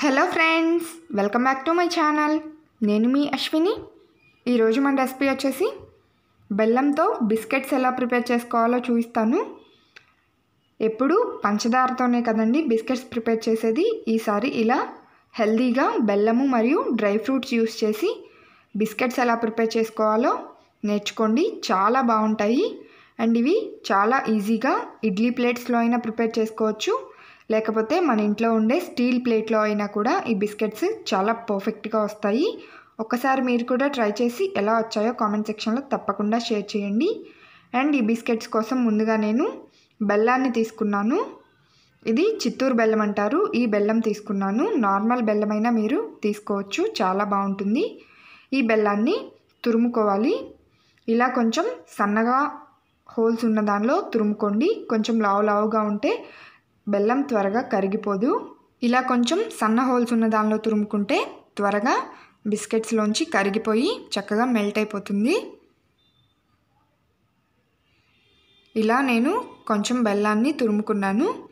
Hello friends welcome back to my channel. నేను మీ అశ్విని. ఈరోజు మన రెసిపీ వచ్చేసి బెల్లంతో బిస్కెట్స్ ఎలా ప్రిపేర్ చేసుకోవాలో చూపిస్తాను. ఎప్పుడు పంచదారతోనే కదండి బిస్కెట్స్ ప్రిపేర్ చేసేది. ఈసారి ఇలా హెల్దీగా బెల్లము మరియు డ్రై ఫ్రూట్స్ యూస్ చేసి బిస్కెట్స్ ఎలా ప్రిపేర్ చేసుకోవాలో నేర్చుకోండి. చాలా బాగుంటాయి. అండ్ ఇవి చాలా ఈజీగా ఇడ్లీ ప్లేట్స్లో అయినా ప్రిపేర్ చేసుకోవచ్చు. లేకపోతే మన ఇంట్లో ఉండే స్టీల్ ప్లేట్లో అయినా కూడా ఈ బిస్కెట్స్ చాలా పర్ఫెక్ట్గా వస్తాయి. ఒక్కసారి మీరు కూడా ట్రై చేసి ఎలా వచ్చాయో కామెంట్ సెక్షన్లో తప్పకుండా షేర్ చేయండి. అండ్ ఈ బిస్కెట్స్ కోసం ముందుగా నేను బెల్లాన్ని తీసుకున్నాను. ఇది చిత్తూరు బెల్లం అంటారు. ఈ బెల్లం తీసుకున్నాను. నార్మల్ బెల్లమైనా మీరు తీసుకోవచ్చు. చాలా బాగుంటుంది. ఈ బెల్లాన్ని తురుముకోవాలి. ఇలా కొంచెం సన్నగా హోల్స్ ఉన్న దానిలో తురుముకోండి. కొంచెం లావు లావుగా ఉంటే బెల్లం త్వరగా కరిగిపోదు. ఇలా కొంచెం సన్న హోల్స్ ఉన్న దానిలో తురుముకుంటే త్వరగా బిస్కెట్స్లోంచి కరిగిపోయి చక్కగా మెల్ట్ అయిపోతుంది. ఇలా నేను కొంచెం బెల్లాన్ని తురుముకున్నాను.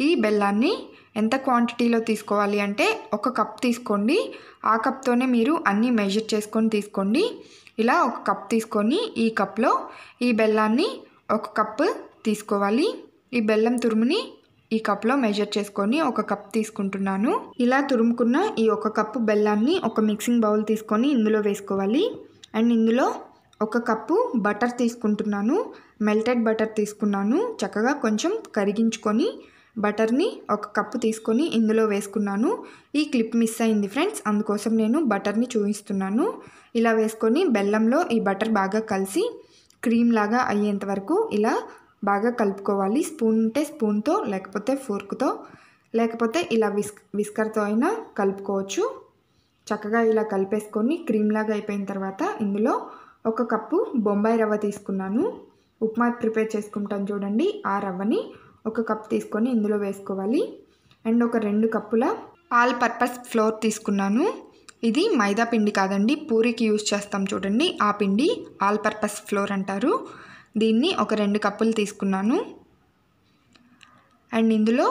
ఈ బెల్లాన్ని ఎంత క్వాంటిటీలో తీసుకోవాలి అంటే ఒక కప్ తీసుకోండి. ఆ కప్తోనే మీరు అన్నీ మెజర్ చేసుకొని తీసుకోండి. ఇలా ఒక కప్ తీసుకొని ఈ కప్లో ఈ బెల్లాన్ని ఒక కప్ తీసుకోవాలి. ఈ బెల్లం తురుముని ఈ కప్లో మెజర్ చేసుకొని ఒక కప్ తీసుకుంటున్నాను. ఇలా తురుముకున్న ఈ ఒక కప్పు బెల్లాన్ని ఒక మిక్సింగ్ బౌల్ తీసుకొని ఇందులో వేసుకోవాలి. అండ్ ఇందులో ఒక కప్పు బటర్ తీసుకుంటున్నాను. మెల్టెడ్ బటర్ తీసుకున్నాను. చక్కగా కొంచెం కరిగించుకొని బటర్ని ఒక కప్పు తీసుకొని ఇందులో వేసుకున్నాను. ఈ క్లిప్ మిస్ అయింది ఫ్రెండ్స్ అందుకోసం నేను బటర్ని చూపిస్తున్నాను. ఇలా వేసుకొని బెల్లంలో ఈ బటర్ బాగా కలిసి క్రీమ్ లాగా అయ్యేంత వరకు ఇలా బాగా కలుపుకోవాలి. స్పూన్ ఉంటే స్పూన్తో లేకపోతే ఫోర్క్తో లేకపోతే ఇలా విస్క్ విస్కర్తో అయినా కలుపుకోవచ్చు. చక్కగా ఇలా కలిపేసుకొని క్రీమ్ లాగా అయిపోయిన తర్వాత ఇందులో ఒక కప్పు బొంబాయి రవ్వ తీసుకున్నాను. ఉప్మా ప్రిపేర్ చేసుకుంటాను చూడండి ఆ రవ్వని ఒక కప్ తీసుకొని ఇందులో వేసుకోవాలి. అండ్ ఒక రెండు కప్పుల ఆల్ పర్పస్ ఫ్లోర్ తీసుకున్నాను. ఇది మైదా పిండి కాదండి పూరికి యూజ్ చేస్తాం చూడండి ఆ పిండి ఆల్ పర్పస్ ఫ్లోర్ అంటారు. దీన్ని ఒక రెండు కప్పులు తీసుకున్నాను. అండ్ ఇందులో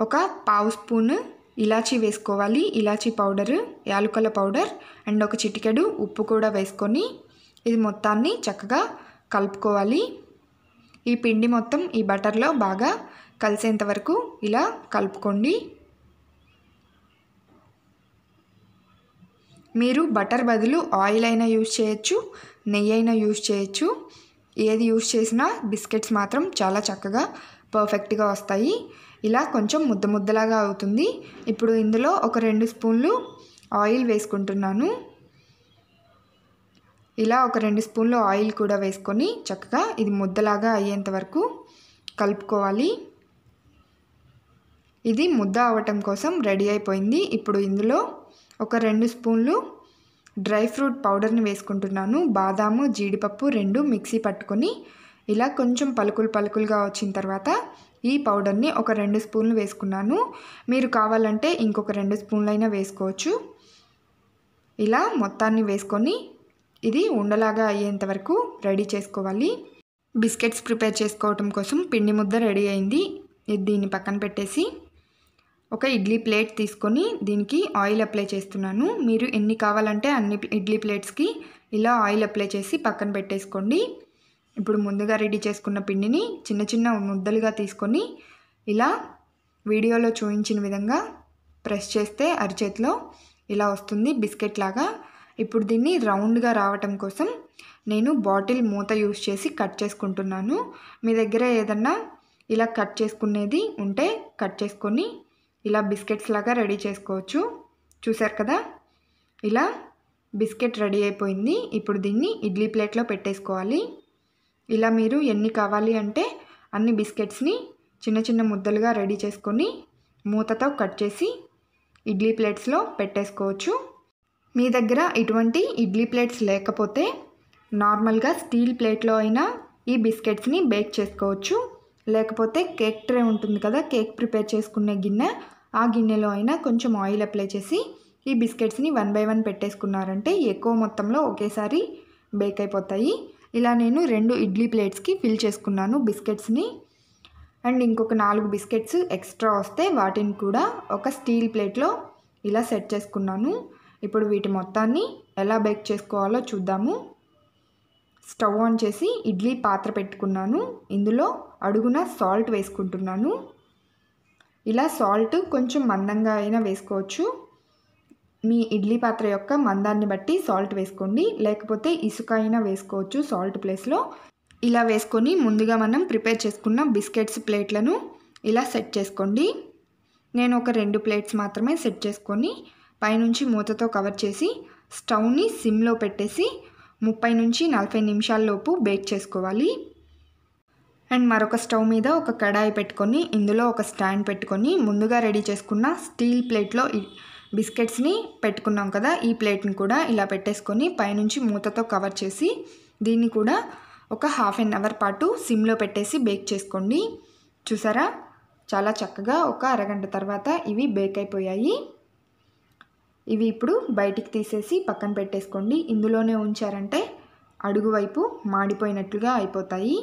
ఒక పావు స్పూన్ ఇలాచీ వేసుకోవాలి. ఇలాచీ పౌడర్ యాలుకల పౌడర్ అండ్ ఒక చిటికెడు ఉప్పు కూడా వేసుకొని ఇది మొత్తాన్ని చక్కగా కలుపుకోవాలి. ఈ పిండి మొత్తం ఈ బటర్లో బాగా కలిసేంత వరకు ఇలా కలుపుకోండి. మీరు బటర్ బదులు ఆయిల్ అయినా యూజ్ చేయొచ్చు నెయ్యి అయినా యూజ్ చేయొచ్చు. ఏది యూజ్ చేసినా బిస్కెట్స్ మాత్రం చాలా చక్కగా పర్ఫెక్ట్గా వస్తాయి. ఇలా కొంచెం ముద్ద ముద్దలాగా అవుతుంది. ఇప్పుడు ఇందులో ఒక రెండు స్పూన్లు ఆయిల్ వేసుకుంటున్నాను. ఇలా ఒక రెండు స్పూన్లు ఆయిల్ కూడా వేసుకొని చక్కగా ఇది ముద్దలాగా అయ్యేంత వరకు కలుపుకోవాలి. ఇది ముద్ద అవటం కోసం రెడీ అయిపోయింది. ఇప్పుడు ఇందులో ఒక రెండు స్పూన్లు డ్రై ఫ్రూట్ పౌడర్ని వేసుకుంటున్నాను. బాదాము జీడిపప్పు రెండు మిక్సీ పట్టుకొని ఇలా కొంచెం పలుకులు పలుకులుగా వచ్చిన తర్వాత ఈ పౌడర్ని ఒక రెండు స్పూన్లు వేసుకున్నాను. మీరు కావాలంటే ఇంకొక రెండు స్పూన్లైనా వేసుకోవచ్చు. ఇలా మొత్తాన్ని వేసుకొని ఇది ఉండలాగా అయ్యేంత వరకు రెడీ చేసుకోవాలి. బిస్కెట్స్ ప్రిపేర్ చేసుకోవటం కోసం పిండి ముద్ద రెడీ అయింది. ఇది దీన్ని పక్కన పెట్టేసి ఒక ఇడ్లీ ప్లేట్ తీసుకొని దీనికి ఆయిల్ అప్లై చేస్తున్నాను. మీరు ఎన్ని కావాలంటే అన్ని ఇడ్లీ ప్లేట్స్కి ఇలా ఆయిల్ అప్లై చేసి పక్కన పెట్టేసుకోండి. ఇప్పుడు ముందుగా రెడీ చేసుకున్న పిండిని చిన్న చిన్న ముద్దలుగా తీసుకొని ఇలా వీడియోలో చూపించిన విధంగా ప్రెస్ చేస్తే అరిచేతిలో ఇలా వస్తుంది బిస్కెట్ లాగా. ఇప్పుడు దీన్ని రౌండ్గా రావటం కోసం నేను బాటిల్ మూత యూస్ చేసి కట్ చేసుకుంటున్నాను. మీ దగ్గర ఏదన్నా ఇలా కట్ చేసుకునేది ఉంటే కట్ చేసుకొని ఇలా బిస్కెట్స్ లాగా రెడీ చేసుకోవచ్చు. చూసారు కదా? ఇలా బిస్కెట్ రెడీ అయిపోయింది. ఇప్పుడు దీన్ని ఇడ్లీ ప్లేట్లో పెట్టేసుకోవాలి. ఇలా మీరు ఎన్ని కావాలి అంటే అన్ని బిస్కెట్స్ని చిన్న చిన్న ముద్దలుగా రెడీ చేసుకొని మూతతో కట్ చేసి ఇడ్లీ ప్లేట్స్లో పెట్టేసుకోవచ్చు. మీ దగ్గర ఇటువంటి ఇడ్లీ ప్లేట్స్ లేకపోతే నార్మల్గా స్టీల్ ప్లేట్లో అయినా ఈ బిస్కెట్స్ని బేక్ చేసుకోవచ్చు. లేకపోతే కేక్ ట్రే ఉంటుంది కదా కేక్ ప్రిపేర్ చేసుకునే గిన్నె ఆ గిన్నెలో అయినా కొంచెం ఆయిల్ అప్లై చేసి ఈ బిస్కెట్స్ని వన్ బై వన్ పెట్టేసుకున్నారంటే ఎక్కువ మొత్తంలో ఒకేసారి బేక్ అయిపోతాయి. ఇలా నేను రెండు ఇడ్లీ ప్లేట్స్కి ఫిల్ చేసుకున్నాను బిస్కెట్స్ని. అండ్ ఇంకొక నాలుగు బిస్కెట్స్ ఎక్స్ట్రా వస్తే వాటిని కూడా ఒక స్టీల్ ప్లేట్లో ఇలా సెట్ చేసుకున్నాను. ఇప్పుడు వీటి మొత్తాన్ని ఎలా బేక్ చేసుకోవాలో చూద్దాము. స్టవ్ ఆన్ చేసి ఇడ్లీ పాత్ర పెట్టుకున్నాను. ఇందులో అడుగున సాల్ట్ వేసుకుంటున్నాను. ఇలా సాల్ట్ కొంచెం మందంగా అయినా వేసుకోవచ్చు. మీ ఇడ్లీ పాత్ర యొక్క మందాన్ని బట్టి సాల్ట్ వేసుకోండి. లేకపోతే ఇసుక అయినా వేసుకోవచ్చు సాల్ట్ ప్లేస్లో ఇలా వేసుకొని ముందుగా మనం ప్రిపేర్ చేసుకున్న బిస్కెట్స్ ప్లేట్లను ఇలా సెట్ చేసుకోండి. నేను ఒక రెండు ప్లేట్స్ మాత్రమే సెట్ చేసుకొని పైనుంచి మూతతో కవర్ చేసి స్టవ్ని సిమ్లో పెట్టేసి ముప్పై నుంచి నలభై నిమిషాల్లోపు బేక్ చేసుకోవాలి. అండ్ మరొక స్టవ్ మీద ఒక కడాయి పెట్టుకొని ఇందులో ఒక స్టాండ్ పెట్టుకొని ముందుగా రెడీ చేసుకున్న స్టీల్ ప్లేట్లో బిస్కెట్స్ని పెట్టుకున్నాం కదా ఈ ప్లేట్ని కూడా ఇలా పెట్టేసుకొని పైనుంచి మూతతో కవర్ చేసి దీన్ని కూడా ఒక హాఫ్ అన్ అవర్ పాటు సిమ్లో పెట్టేసి బేక్ చేసుకోండి. చూసారా? చాలా చక్కగా ఒక అరగంట తర్వాత ఇవి బేక్ అయిపోయాయి. ఇవి ఇప్పుడు బయటికి తీసేసి పక్కన పెట్టేసుకోండి. ఇందులోనే ఉంచారంటే అడుగు వైపు మాడిపోయినట్లుగా అయిపోతాయి.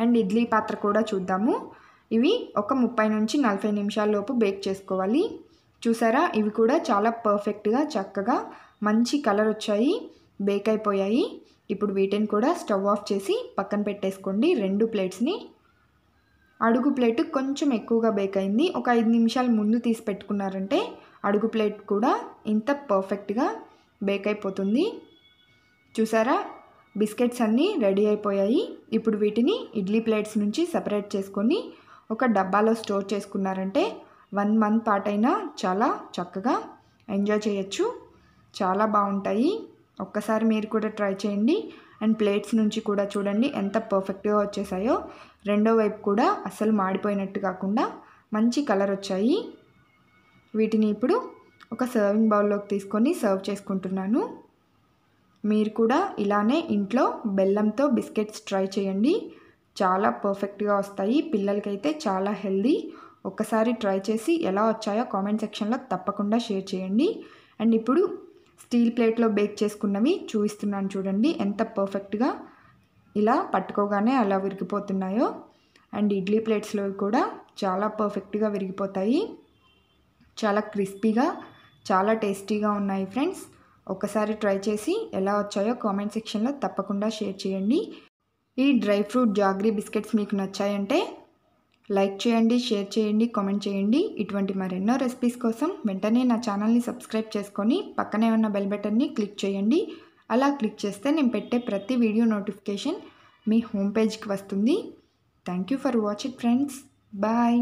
అండ్ ఇడ్లీ పాత్ర కూడా చూద్దాము. ఇవి ఒక ముప్పై నుంచి నలభై నిమిషాల్లోపు బేక్ చేసుకోవాలి. చూసారా? ఇవి కూడా చాలా పర్ఫెక్ట్గా చక్కగా మంచి కలర్ వచ్చాయి. బేక్ అయిపోయాయి. ఇప్పుడు వీటిని కూడా స్టవ్ ఆఫ్ చేసి పక్కన పెట్టేసుకోండి. రెండు ప్లేట్స్ని అడుగు ప్లేట్ కొంచెం ఎక్కువగా బేక్ అయింది. ఒక ఐదు నిమిషాలు ముందు తీసి పెట్టుకున్నారంటే అడుగు ప్లేట్ కూడా ఇంత పర్ఫెక్ట్గా బేక్ అయిపోతుంది. చూసారా? బిస్కెట్స్ అన్నీ రెడీ అయిపోయాయి. ఇప్పుడు వీటిని ఇడ్లీ ప్లేట్స్ నుంచి సపరేట్ చేసుకొని ఒక డబ్బాలో స్టోర్ చేసుకున్నారంటే వన్ మంత్ పాటైనా చాలా చక్కగా ఎంజాయ్ చేయొచ్చు. చాలా బాగుంటాయి. ఒక్కసారి మీరు కూడా ట్రై చేయండి. అండ్ ప్లేట్స్ నుంచి కూడా చూడండి ఎంత పర్ఫెక్ట్గా వచ్చేసాయో. రెండో వైపు కూడా అస్సలు మాడిపోయినట్టు కాకుండా మంచి కలర్ వచ్చాయి. వీటిని ఇప్పుడు ఒక సర్వింగ్ బౌల్లోకి తీసుకొని సర్వ్ చేసుకుంటున్నాను. మీరు కూడా ఇలానే ఇంట్లో బెల్లంతో బిస్కెట్స్ ట్రై చేయండి. చాలా పర్ఫెక్ట్గా వస్తాయి. పిల్లలకైతే చాలా హెల్దీ. ఒక్కసారి ట్రై చేసి ఎలా వచ్చాయో కామెంట్ సెక్షన్లో తప్పకుండా షేర్ చేయండి. అండ్ ఇప్పుడు స్టీల్ ప్లేట్లో బేక్ చేసుకున్నవి చూపిస్తున్నాను చూడండి. ఎంత పర్ఫెక్ట్గా ఇలా పట్టుకోగానే అలా విరిగిపోతున్నాయో. అండ్ ఇడ్లీ ప్లేట్స్లో కూడా చాలా పర్ఫెక్ట్గా విరిగిపోతాయి. చాలా క్రిస్పీగా చాలా టేస్టీగా ఉన్నాయి ఫ్రెండ్స్. ఒకసారి ట్రై చేసి ఎలా వచ్చాయో కామెంట్ సెక్షన్లో తప్పకుండా షేర్ చేయండి. ఈ డ్రై ఫ్రూట్ జాగ్రీ బిస్కెట్స్ మీకు నచ్చాయంటే లైక్ చేయండి షేర్ చేయండి కామెంట్ చేయండి. ఇటువంటి మరెన్నో రెసిపీస్ కోసం వెంటనే నా ఛానల్ని సబ్స్క్రైబ్ చేసుకొని పక్కనే ఉన్న బెల్ బటన్ని క్లిక్ చేయండి. అలా క్లిక్ చేస్తే నేను పెట్టే ప్రతి వీడియో నోటిఫికేషన్ మీ హోమ్ పేజ్కి వస్తుంది. Thank you for it friends. Bye.